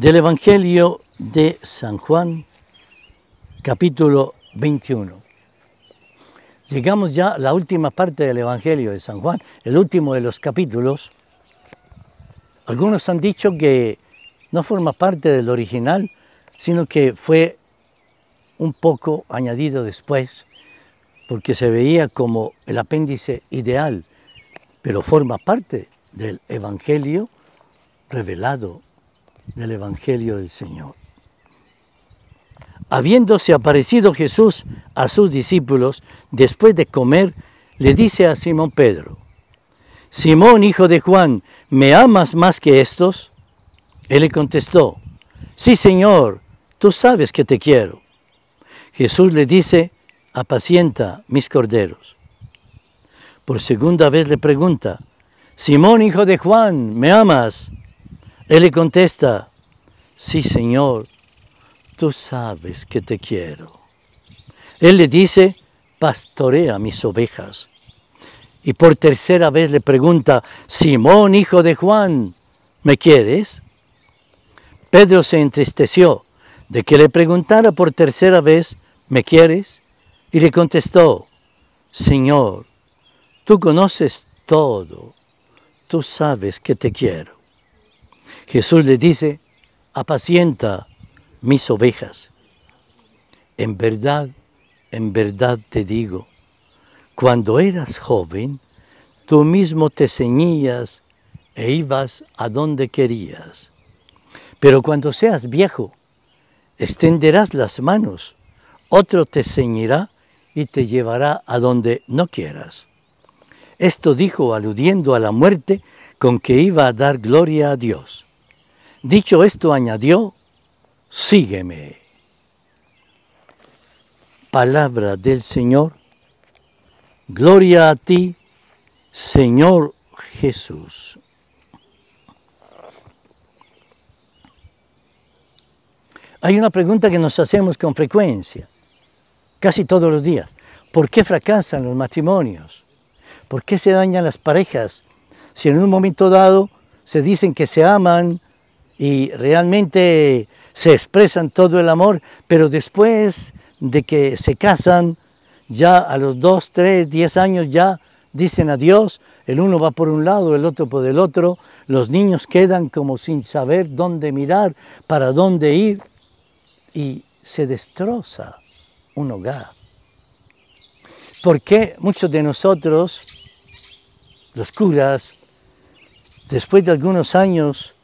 del Evangelio de San Juan, capítulo 21. Llegamos ya a la última parte del Evangelio de San Juan, el último de los capítulos. Algunos han dicho que no forma parte del original, sino que fue un poco añadido después, porque se veía como el apéndice ideal, pero forma parte del Evangelio revelado del Evangelio del Señor. Habiéndose aparecido Jesús a sus discípulos después de comer, le dice a Simón Pedro, Simón, hijo de Juan, ¿me amas más que estos? Él le contestó, sí, Señor, tú sabes que te quiero. Jesús le dice, apacienta mis corderos. Por segunda vez le pregunta, Simón, hijo de Juan, ¿me amas? Él le contesta, sí Señor, tú sabes que te quiero. Él le dice, pastorea mis ovejas. Y por tercera vez le pregunta, Simón, hijo de Juan, ¿me quieres? Pedro se entristeció de que le preguntara por tercera vez, ¿me quieres? Y le contestó, Señor, tú conoces todo, tú sabes que te quiero. Jesús le dice, apacienta mis ovejas. En verdad, en verdad te digo, cuando eras joven, tú mismo te ceñías e ibas a donde querías. Pero cuando seas viejo, extenderás las manos, otro te ceñirá y te llevará a donde no quieras. Esto dijo aludiendo a la muerte con que iba a dar gloria a Dios. Dicho esto, añadió, sígueme. Palabra del Señor. Gloria a ti, Señor Jesús. Hay una pregunta que nos hacemos con frecuencia, casi todos los días. ¿Por qué fracasan los matrimonios? ¿Por qué se dañan las parejas? Si en un momento dado se dicen que se aman, y realmente se expresan todo el amor, pero después de que se casan, ya a los dos, tres, diez años ya dicen adiós, el uno va por un lado, el otro por el otro, los niños quedan como sin saber dónde mirar, para dónde ir, y se destroza un hogar. Porque muchos de nosotros, los curas, después de algunos años,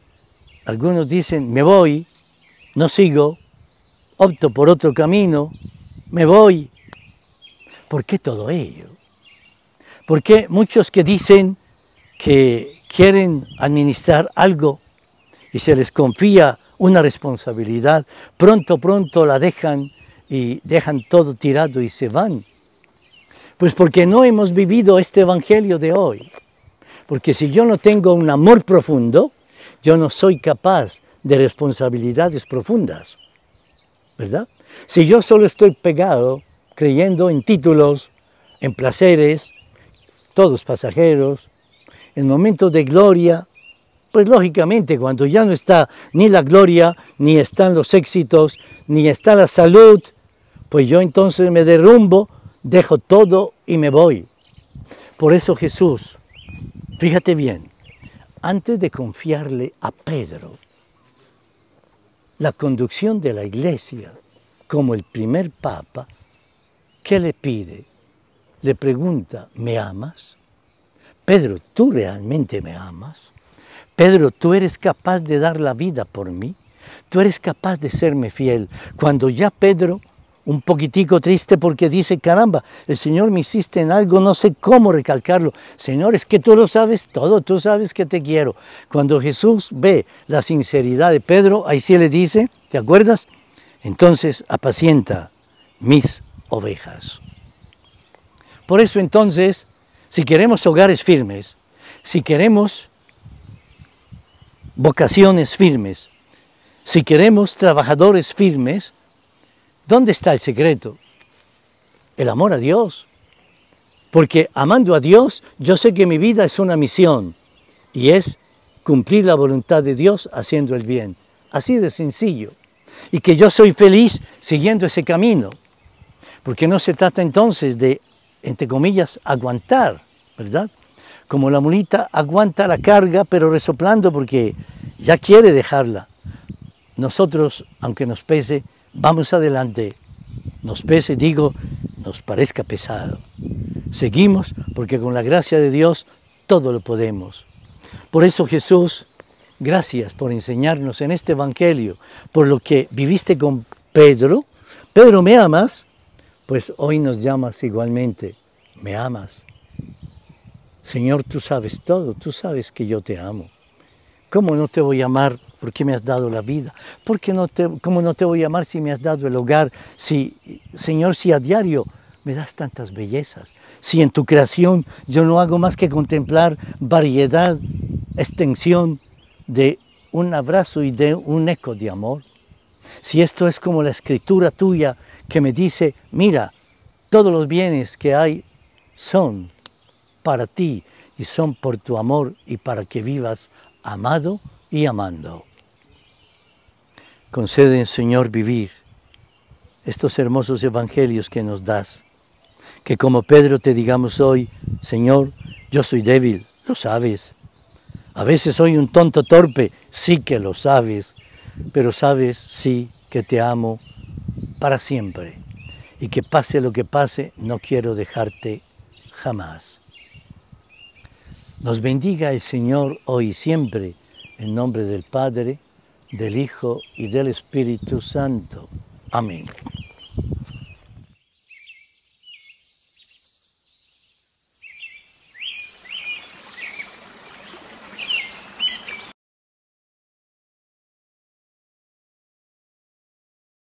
algunos dicen, me voy, no sigo, opto por otro camino, me voy. ¿Por qué todo ello? ¿Por qué muchos que dicen que quieren administrar algo y se les confía una responsabilidad, pronto, pronto la dejan y dejan todo tirado y se van? Pues porque no hemos vivido este Evangelio de hoy. Porque si yo no tengo un amor profundo, yo no soy capaz de responsabilidades profundas, ¿verdad? Si yo solo estoy pegado creyendo en títulos, en placeres, todos pasajeros, en momentos de gloria, pues lógicamente cuando ya no está ni la gloria, ni están los éxitos, ni está la salud, pues yo entonces me derrumbo, dejo todo y me voy. Por eso Jesús, fíjate bien, antes de confiarle a Pedro la conducción de la iglesia como el primer papa, ¿qué le pide? Le pregunta, ¿me amas? Pedro, ¿tú realmente me amas? Pedro, ¿tú eres capaz de dar la vida por mí? ¿Tú eres capaz de serme fiel? Cuando ya Pedro un poquitico triste porque dice, caramba, el Señor me hiciste en algo, no sé cómo recalcarlo. Señor, es que tú lo sabes todo, tú sabes que te quiero. Cuando Jesús ve la sinceridad de Pedro, ahí sí le dice, ¿te acuerdas? Entonces apacienta mis ovejas. Por eso entonces, si queremos hogares firmes, si queremos vocaciones firmes, si queremos trabajadores firmes, ¿Dónde está el secreto? El amor a Dios. Porque amando a Dios, yo sé que mi vida es una misión y es cumplir la voluntad de Dios haciendo el bien. así de sencillo, y que yo soy feliz siguiendo ese camino, porque no se trata entonces de, entre comillas, aguantar, ¿verdad? Como la mulita aguanta la carga, pero resoplando porque ya quiere dejarla. Nosotros, aunque nos pese, vamos adelante. Nos pese, digo, nos parezca pesado. Seguimos porque con la gracia de Dios todo lo podemos. Por eso Jesús, gracias por enseñarnos en este Evangelio, por lo que viviste con Pedro. Pedro, ¿me amas? Pues hoy nos llamas igualmente, ¿me amas? Señor, tú sabes todo, tú sabes que yo te amo. ¿Cómo no te voy a amar porque me has dado la vida? ¿Por qué no te, ¿Cómo no te voy a amar si me has dado el hogar? Si, Señor, si a diario me das tantas bellezas, si en tu creación yo no hago más que contemplar variedad, extensión de un abrazo y de un eco de amor. Si esto es como la escritura tuya que me dice, mira, todos los bienes que hay son para ti y son por tu amor y para que vivas amado y amando. Concede, Señor, vivir estos hermosos evangelios que nos das. Que como Pedro te digamos hoy, Señor, yo soy débil, lo sabes. A veces soy un tonto torpe, sí que lo sabes, pero sabes, sí, que te amo para siempre. Y que pase lo que pase, no quiero dejarte jamás. Nos bendiga el Señor hoy y siempre, en nombre del Padre, del Hijo y del Espíritu Santo. Amén.